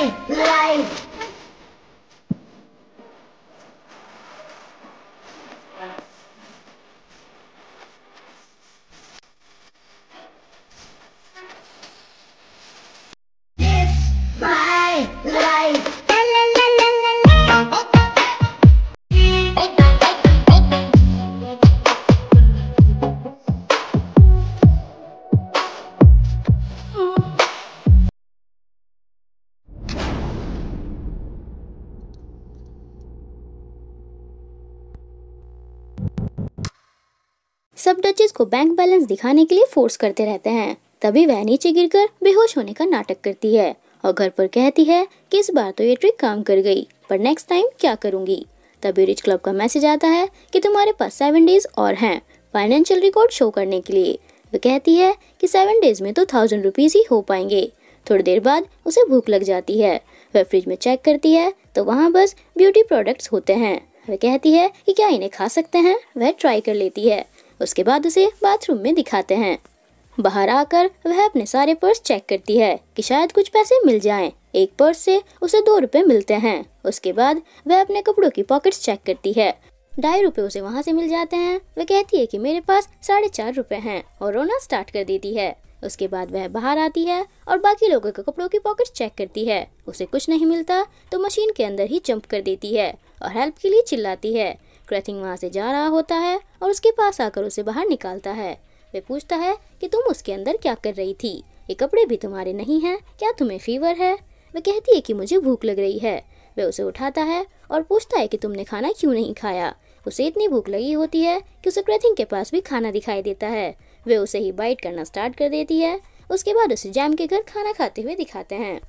life, life. को bank balance दिखाने के लिए फोर्स करते रहते हैं। तभी वह नीचे गिरकर बेहोश होने का नाटक करती है और घर पर कहती है कि इस बार तो ये ट्रिक काम कर गई, पर नेक्स्ट टाइम क्या करूँगी? तभी रिच क्लब का मैसेज आता है कि तुम्हारे पास सेवन डेज़ और हैं फाइनेंशियल रिकॉर्ड शो करने के लिए। वह कहती है कि सेवन डेज़ में तो थाउज़ेंड रुपीज़ ही हो पाएँगे। थोड़ी देर बाद उसे भूख लग जाती है। वह फ्रिज में चेक करती है तो वहाँ बस ब्यूटी प्रोडक्ट्स होते हैं। वह कहती है कि क्या इन्हें खा सकते हैं? वह ट्राई कर लेती है। उसके बाद उसे बाथरूम में दिखाते हैं। बाहर आकर वह अपने सारे पर्स चेक करती है कि शायद कुछ पैसे मिल जाएँ। एक पर्स से उसे दो रुपए मिलते हैं। उसके बाद वह अपने कपड़ों की पॉकेट्स चेक करती है। ढाई रुपए उसे वहाँ से मिल जाते हैं। वह कहती है कि मेरे पास साढ़े चार रुपए हैं और रोना स्टार्ट कर देती है। उसके बाद वह बाहर आती है और बाकी लोगों के कपड़ों की पॉकेट चेक करती है। उसे कुछ नहीं मिलता तो मशीन के अंदर ही जंप कर देती है और हेल्प के लिए चिल्लाती है। क्रैथिंग वहाँ से जा रहा होता है और उसके पास आकर उसे बाहर निकालता है। वे पूछता है कि तुम उसके अंदर क्या कर रही थी? ये कपड़े भी तुम्हारे नहीं हैं, क्या तुम्हें फीवर है? वह कहती है कि मुझे भूख लग रही है। वह उसे उठाता है और पूछता है कि तुमने खाना क्यों नहीं खाया? उसे इतनी भूख लगी होती है कि उसे क्रैथिंग के पास भी खाना दिखाई देता है। वे उसे ही बाइट करना स्टार्ट कर देती है। उसके बाद उसे जैम के घर खाना खाते हुए दिखाते हैं।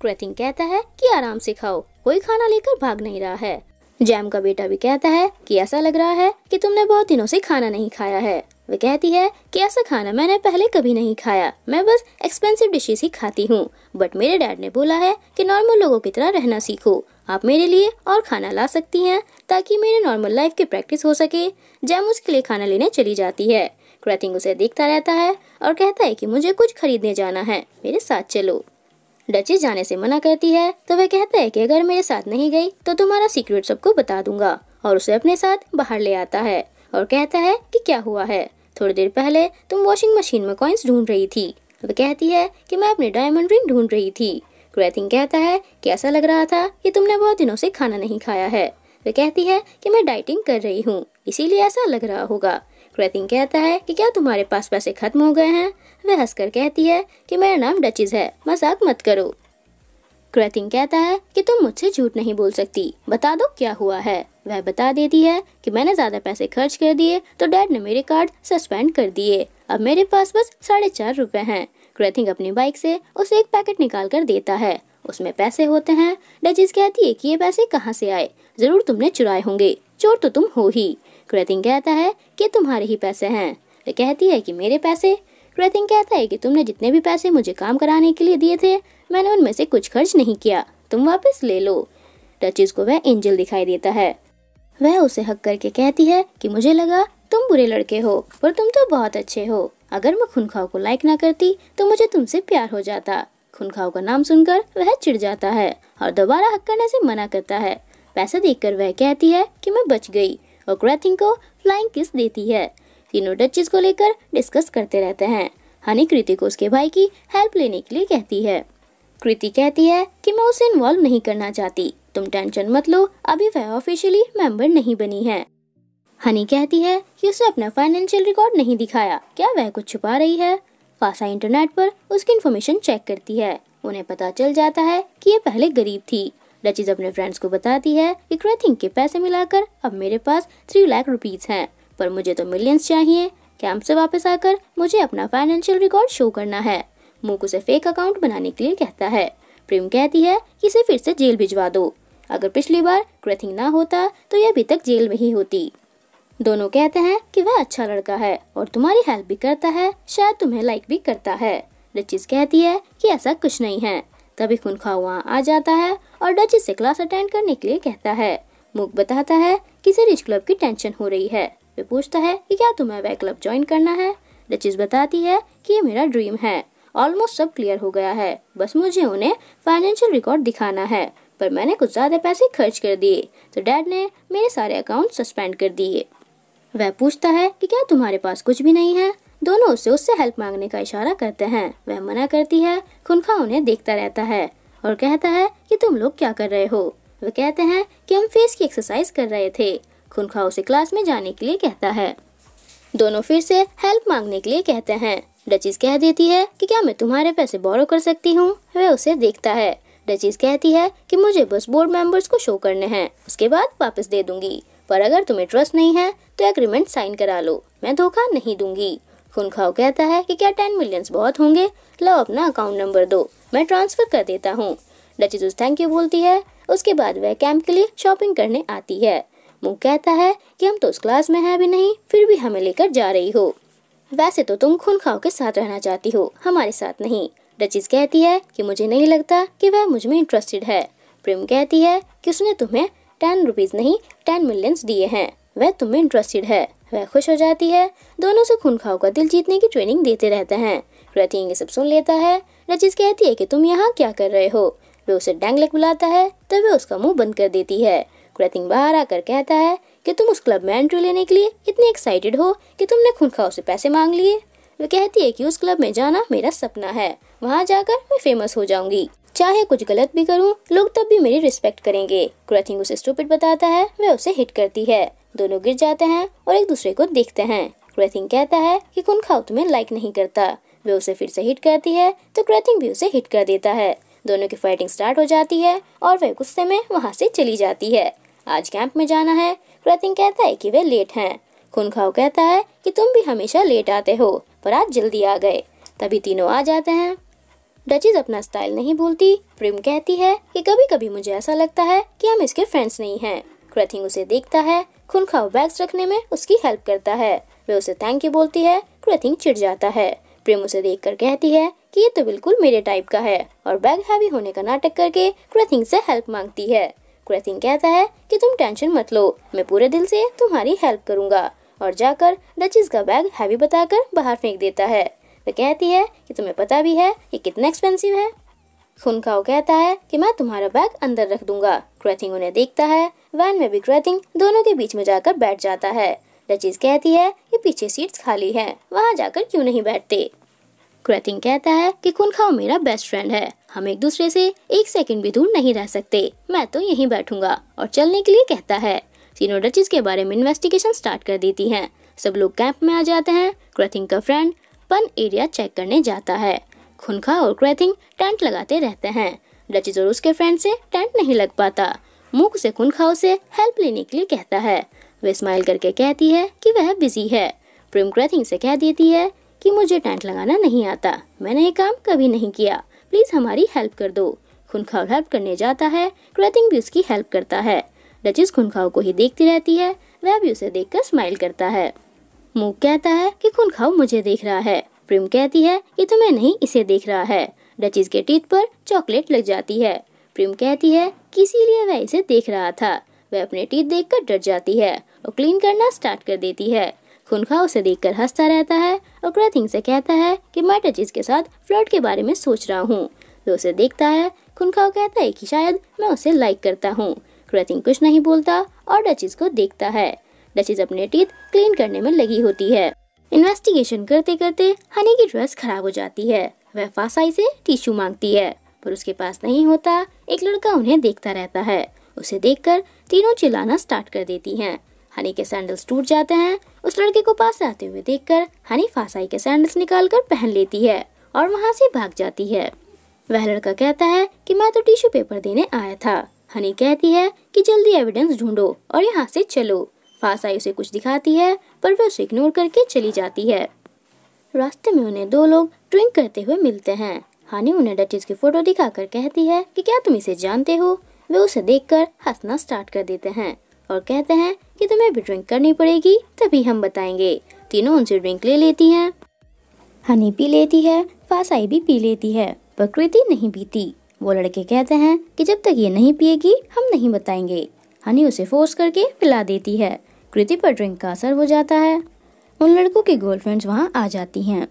क्रैथिंग कहता है कि आराम से खाओ, कोई खाना लेकर भाग नहीं रहा है। जैम का बेटा भी कहता है कि ऐसा लग रहा है कि तुमने बहुत दिनों से खाना नहीं खाया है। वह कहती है कि ऐसा खाना मैंने पहले कभी नहीं खाया। मैं बस एक्सपेंसिव डिशेस ही खाती हूँ। बट मेरे डैड ने बोला है कि नॉर्मल लोगों की तरह रहना सीखो। आप मेरे लिए और खाना ला सकती हैं ताकि मेरे नॉर्मल लाइफ की प्रैक्टिस हो सके। जैम उसके लिए खाना लेने चली जाती है। क्रैथिंग उसे देखता रहता है और कहता है कि मुझे कुछ खरीदने जाना है। मेरे साथ चलो। डचेस जाने से मना करती है तो वह कहता है कि अगर मेरे साथ नहीं गई तो तुम्हारा सीक्रेट सबको बता दूँगा, और उसे अपने साथ बाहर ले आता है, और कहता है कि क्या हुआ है? थोड़ी देर पहले तुम वॉशिंग मशीन में कॉइन्स ढूंढ रही थी। वह कहती है कि मैं अपनी डायमंड रिंग ढूंढ रही थी। क्रैथिंग कहता है कि ऐसा लग रहा था कि तुमने बहुत दिनों से खाना नहीं खाया है। वह कहती है कि मैं डाइटिंग कर रही हूँ, इसीलिए ऐसा लग रहा होगा। क्रैथिंग कहता है कि क्या तुम्हारे पास पैसे खत्म हो गए हैं? वह हंसकर कहती है कि मेरा नाम डचिज है, मज़ाक मत करो। क्रैथिंग कहता है कि तुम मुझसे झूठ नहीं बोल सकती, बता दो क्या हुआ है। वह बता देती है कि मैंने ज़्यादा पैसे खर्च कर दिए तो डैड ने मेरे कार्ड सस्पेंड कर दिए। अब मेरे पास बस साढ़े चार रुपए हैं। क्रैथिंग अपनी बाइक से उसे एक पैकेट निकाल कर देता है। उसमें पैसे होते हैं। डचिस कहती है कि ये पैसे कहाँ से आए? ज़रूर तुमने चुराए होंगे। चोर तो तुम हो ही। क्रैथिंग कहता है कि तुम्हारे ही पैसे हैं। वह कहती है कि मेरे पैसे? क्रैथिंग कहता है कि तुमने जितने भी पैसे मुझे काम कराने के लिए दिए थे, मैंने उनमें से कुछ खर्च नहीं किया। तुम वापस ले लो। डचिस को वह एंजल दिखाई देता है। वह उसे हक करके कहती है कि मुझे लगा तुम बुरे लड़के हो पर तुम तो बहुत अच्छे हो। अगर मैं खुनखाओ को लाइक ना करती तो मुझे तुमसे प्यार हो जाता। खुनखाओ का नाम सुनकर वह चिढ़ जाता है और दोबारा हक करने से मना करता है। पैसा देखकर वह कहती है कि मैं बच गई। और क्रैथिंग को फ्लाइंग किस देती है? तीनों डचिस को लेकर डिस्कस करते रहते हैं। हनी कृति को उसके भाई की हेल्प लेने के लिए कहती है। कृति कहती है कि मैं उसे इन्वॉल्व नहीं करना चाहती। तुम टेंशन मत लो, अभी वह ऑफिशियली मेंबर नहीं बनी है। हनी कहती है कि उसे अपना फाइनेंशियल रिकॉर्ड नहीं दिखाया। क्या वह कुछ छुपा रही है? फासा इंटरनेट पर उसकी इन्फॉर्मेशन चेक करती है। उन्हें पता चल जाता है कि ये पहले गरीब थी। डचीज अपने फ्रेंड्स को बताती है कि क्रैथिंग के पैसे मिलाकर अब मेरे पास थ्री लाख रुपीज़ हैं। पर मुझे तो मिलियंस चाहिए। कैंप से वापस आकर मुझे अपना फाइनेंशियल रिकॉर्ड शो करना है? मूक उसे फेक अकाउंट बनाने के लिए कहता है। प्रेम कहती है कि इसे फिर से जेल भिजवा दो। अगर पिछली बार क्रैथिंग ना होता तो ये अभी तक जेल में ही होती। दोनों कहते हैं कि वह अच्छा लड़का है और तुम्हारी हेल्प भी करता है, शायद तुम्हें लाइक भी करता है। डचिस कहती है कि ऐसा कुछ नहीं है। तभी खुनखा वहाँ आ जाता है और डचिस से क्लास अटेंड करने के लिए कहता है। मुक बताता है कि रिच क्लब की टेंशन हो रही है। वे पूछता है कि क्या तुम्हें वह क्लब ज्वाइन करना है? डचिस बताती है कि ये मेरा ड्रीम है। ऑलमोस्ट सब क्लियर हो गया है। बस मुझे उन्हें फाइनेंशियल रिकॉर्ड दिखाना है। पर मैंने कुछ ज़्यादा पैसे खर्च कर दिए तो डैड ने मेरे सारे अकाउंट सस्पेंड कर दिए। वह पूछता है कि क्या तुम्हारे पास कुछ भी नहीं है? दोनों उससे उससे हेल्प मांगने का इशारा करते हैं। वह मना करती है, खुनखा उन्हें देखता रहता है और कहता है कि तुम लोग क्या कर रहे हो? वे कहते हैं कि हम फेस की एक्सरसाइज कर रहे थे। खुनखा उसे क्लास में जाने के लिए कहता है। दोनों फिर से हेल्प मांगने के लिए कहते हैं। डचिस कह देती है कि क्या मैं तुम्हारे पैसे बोरो कर सकती हूँ? वह उसे देखता है। डचीज कहती है कि मुझे बस बोर्ड मेंबर्स को शो करने हैं, उसके बाद वापस दे दूँगी। पर अगर तुम्हें ट्रस्ट नहीं है तो एग्रीमेंट साइन करा लो। मैं धोखा नहीं दूँगी। खुनखाओ कहता है कि क्या टेन मिलियंस बहुत होंगे? लो अपना अकाउंट नंबर दो। मैं ट्रांसफ़र कर देता हूँ। डचीज थैंक यू बोलती है। उसके बाद वह कैंप के लिए शॉपिंग करने आती है। मुँह कहता है कि हम तो उस क्लास में है भी नहीं, फिर भी हमें लेकर जा रही हो। वैसे तो तुम खून खाओ के साथ रहना चाहती हो, हमारे साथ नहीं। डचीज कहती है कि मुझे नहीं लगता कि वह मुझमें इंटरेस्टेड है। प्रेम कहती है कि उसने तुम्हें टेन रुपीज़ नहीं टेन मिलियंस दिए हैं। वह तुम्हें इंटरेस्टेड है। वह खुश हो जाती है। दोनों से खून खाओ का दिल जीतने की ट्रेनिंग देते रहते हैं। रतिंग ये सब सुन लेता है। रचिस कहती है कि तुम यहाँ क्या कर रहे हो? वे उसे डैंगलेक बुलाता है तब वह उसका मुँह बंद कर देती है। क्रतिंग बाहर आकर कहता है कि तुम उस क्लब में एंट्री लेने के लिए इतने एक्साइटेड हो कि तुमने खूनखाओ से पैसे मांग लिए। वे कहती है कि उस क्लब में जाना मेरा सपना है। वहाँ जाकर मैं फ़ेमस हो जाऊँगी। चाहे कुछ गलत भी करूँ, लोग तब भी मेरी रिस्पेक्ट करेंगे। क्रथिंग उसे स्टूपिड बताता है वह उसे हिट करती है। दोनों गिर जाते हैं और एक दूसरे को देखते हैं। क्रथिंग कहता है कि खाओ तुम्हें लाइक नहीं करता। वे उसे फिर से हिट करती है तो क्रथिंग भी उसे हिट कर देता है। दोनों की फाइटिंग स्टार्ट हो जाती है और वह गुस्से में वहाँ से चली जाती है। आज कैंप में जाना है। क्रथिंग कहता है कि वे लेट हैं। खाओ कहता है कि तुम भी हमेशा लेट आते हो, पर आज जल्दी आ गए। तभी तीनों आ जाते हैं। डचीज अपना स्टाइल नहीं भूलती। प्रेम कहती है कि कभी कभी मुझे ऐसा लगता है कि हम इसके फ्रेंड्स नहीं हैं। क्रथिंग उसे देखता है खुनखाओ बैग्स रखने में उसकी हेल्प करता है। वे उसे थैंक यू बोलती है क्रथिंग चिढ़ जाता है। प्रेम उसे देखकर कहती है कि ये तो बिल्कुल मेरे टाइप का है और बैग हैवी होने का नाटक करके क्रथिंग से हेल्प मांगती है। क्रथिंग कहता है कि तुम टेंशन मत लो, मैं पूरे दिल से तुम्हारी हेल्प करूँगा और जाकर डचीज का बैग हैवी बताकर बाहर फेंक देता है। वह कहती है कि तुम्हें पता भी है ये कितना एक्सपेंसिव है। खुनखाओ कहता है कि मैं तुम्हारा बैग अंदर रख दूँगा। क्रथिंग उन्हें देखता है वैन में भी क्रथिंग दोनों के बीच में जाकर बैठ जाता है। डचीज कहती है कि पीछे सीट्स खाली हैं, वहाँ जाकर क्यों नहीं बैठते? क्रथिंग कहता है कि खुनखाओ मेरा बेस्ट फ्रेंड है। हम एक दूसरे से एक सेकंड भी दूर नहीं रह सकते। मैं तो यहीं बैठूँगा। और चलने के लिए कहता है। तीनों डचीज के बारे में इन्वेस्टिगेशन स्टार्ट कर देती हैं। सब लोग कैंप में आ जाते हैं। क्रथिंग का फ्रेंड पन एरिया चेक करने जाता है। खुनखा और क्रैथिंग टेंट लगाते रहते हैं। डचिस और उसके फ्रेंड से टेंट नहीं लग पाता। मुख से खुनखाओ से हेल्प लेने के लिए कहता है। वे स्माइल करके कहती है कि वह बिज़ी है। प्रेम क्रैथिंग से कह देती है कि मुझे टेंट लगाना नहीं आता। मैंने ये काम कभी नहीं किया। प्लीज़ हमारी हेल्प कर दो। खुनखाओ हेल्प करने जाता है। क्रैथिंग भी उसकी हेल्प करता है। डचिस खुनखाओ को ही देखती रहती है। वह भी उसे देखकर स्माइल करता है। मुँह कहता है कि खून खाओ मुझे देख रहा है। प्रेम कहती है कि तुम्हें नहीं इसे देख रहा है। डचीज के टीथ पर चॉकलेट लग जाती है। प्रेम कहती है कि इसीलिए वह इसे देख रहा था। वह अपने टीथ देखकर डर जाती है और क्लीन करना स्टार्ट कर देती है। खुनखा उसे देखकर हंसता रहता है और क्रथिंग से कहता है कि मैं डचीज के साथ फ्लर्ट के बारे में सोच रहा हूँ। वो उसे देखता है खुनखाओ कहता है कि शायद मैं उसे लाइक करता हूँ। क्रथिंग कुछ नहीं बोलता और डचीज को देखता है। डचीज अपने टीथ क्लीन करने में लगी होती है। इन्वेस्टिगेशन करते करते हनी की ड्रेस खराब हो जाती है। वह फासाई से टिश्यू मांगती है। पर उसके पास नहीं होता, एक लड़का उन्हें देखता रहता है। उसे देखकर तीनों चिल्लाना स्टार्ट कर देती हैं। हनी के सैंडल्स टूट जाते हैं। उस लड़के को पास आते हुए देखकर हनी फासाई के सैंडल्स निकाल कर पहन लेती है और वहाँ से भाग जाती है। वह लड़का कहता है कि मैं तो टिश्यू पेपर देने आया था। हनी कहती है कि जल्दी एविडेंस ढूंढो और यहाँ से चलो। फासाई उसे कुछ दिखाती है, पर वह उसे इग्नोर करके चली जाती है। रास्ते में उन्हें दो लोग ड्रिंक करते हुए मिलते हैं। हानी उन्हें डचिस की फ़ोटो दिखाकर कहती है कि क्या तुम इसे जानते हो? वे उसे देखकर हंसना स्टार्ट कर देते हैं और कहते हैं कि तुम्हें भी ड्रिंक करनी पड़ेगी, तभी हम बताएँगे। तीनों उनसे ड्रिंक ले लेती हैं। हनी पी लेती है, फासाई भी पी लेती है, पर कृति नहीं पीती। वो लड़के कहते हैं कि जब तक ये नहीं पिएगी, हम नहीं बताएँगे। हनी उसे फोर्स करके पिला देती है। कृति पर ड्रिंक का असर हो जाता है। उन लड़कों की गर्लफ्रेंड्स वहाँ आ जाती हैं।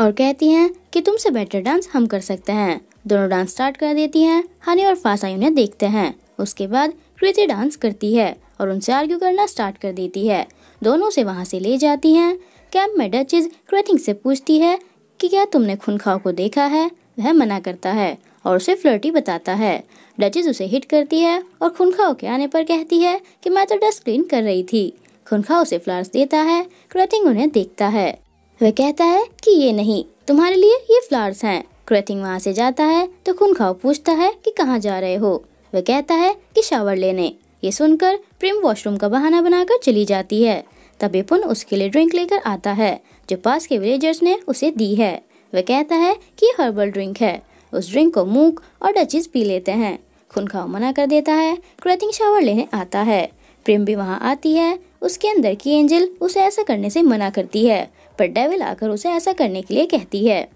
और कहती हैं कि तुमसे बेटर डांस हम कर सकते हैं। दोनों डांस स्टार्ट कर देती हैं। हनी और फासाई उन्हें देखते हैं। उसके बाद कृति डांस करती है और उनसे आर्ग्यू करना स्टार्ट कर देती है। दोनों से वहाँ से ले जाती हैं। कैंप में डचिज क्रथिंग से पूछती है कि क्या तुमने खुनखाओ को देखा है? वह मना करता है और उसे फ्लर्टी बताता है। डचिज उसे हिट करती है और खुनखाओ के आने पर कहती है कि मैं तो डस्ट क्लीन कर रही थी। खुनखाओ उसे फ्लावर्स देता है। क्रथिंग उन्हें देखता है। वह कहता है कि ये नहीं, तुम्हारे लिए ये फ्लावर्स हैं। क्रथिंग वहाँ से जाता है तो खुनखाओ पूछता है कि कहाँ जा रहे हो। वह कहता है कि शावर लेने। ये सुनकर प्रेम वॉशरूम का बहाना बनाकर चली जाती है। तभी पुन उसके लिए ड्रिंक लेकर आता है, जो पास के विलेजर्स ने उसे दी है। वह कहता है कि हर्बल ड्रिंक है। उस ड्रिंक को मूक और डचिस पी लेते हैं। खुनखाओ मना कर देता है क्रथिंग शावर लेने आता है। प्रेम भी वहाँ आती है, उसके अंदर की एंजल उसे ऐसा करने से मना करती है। पर डेविल आकर उसे ऐसा करने के लिए कहती है।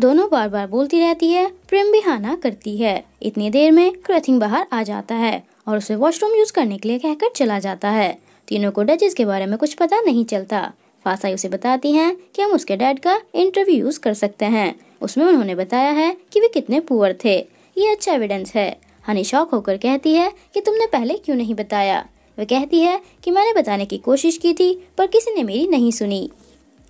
दोनों बार बार बोलती रहती है, प्रेम भी हाना करती है। इतनी देर में क्रथिंग बाहर आ जाता है और उसे वॉशरूम यूज़ करने के लिए कहकर चला जाता है। तीनों को डचिस के बारे में कुछ पता नहीं चलता। फासाई उसे बताती हैं कि हम उसके डैड का इंटरव्यू यूज़ कर सकते हैं। उसमें उन्होंने बताया है कि वे कितने पुअर थे। ये अच्छा एविडेंस है। हनी शौक होकर कहती है कि तुमने पहले क्यों नहीं बताया? वह कहती है कि मैंने बताने की कोशिश की थी, पर किसी ने मेरी नहीं सुनी।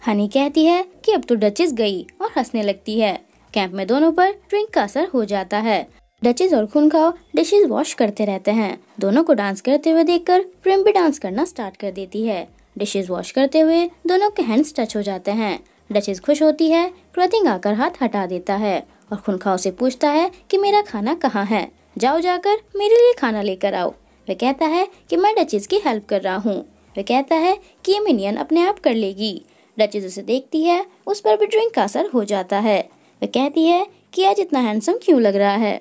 हनी कहती है कि अब तो डचिस गई और हंसने लगती है। कैंप में दोनों पर ड्रिंक का असर हो जाता है। डचिस और खून खाओ डिशेज वॉश करते रहते हैं। दोनों को डांस करते हुए देखकर प्रेम भी डांस करना स्टार्ट कर देती है। डिशेज वॉश करते हुए दोनों के हैंड्स टच हो जाते हैं। डचिस खुश होती है क्रोथिंग आकर हाथ हटा देता है और खुनखाओ से पूछता है कि मेरा खाना कहाँ है? जाओ जाकर मेरे लिए खाना लेकर आओ। वह कहता है कि मैं डचिस की हेल्प कर रहा हूँ। वह कहता है कि ये मिनियन अपने आप कर लेगी। डचिस उसे देखती है, उस पर भी ड्रिंक का असर हो जाता है। वह कहती है कि आज इतना हैंडसम क्यों लग रहा है?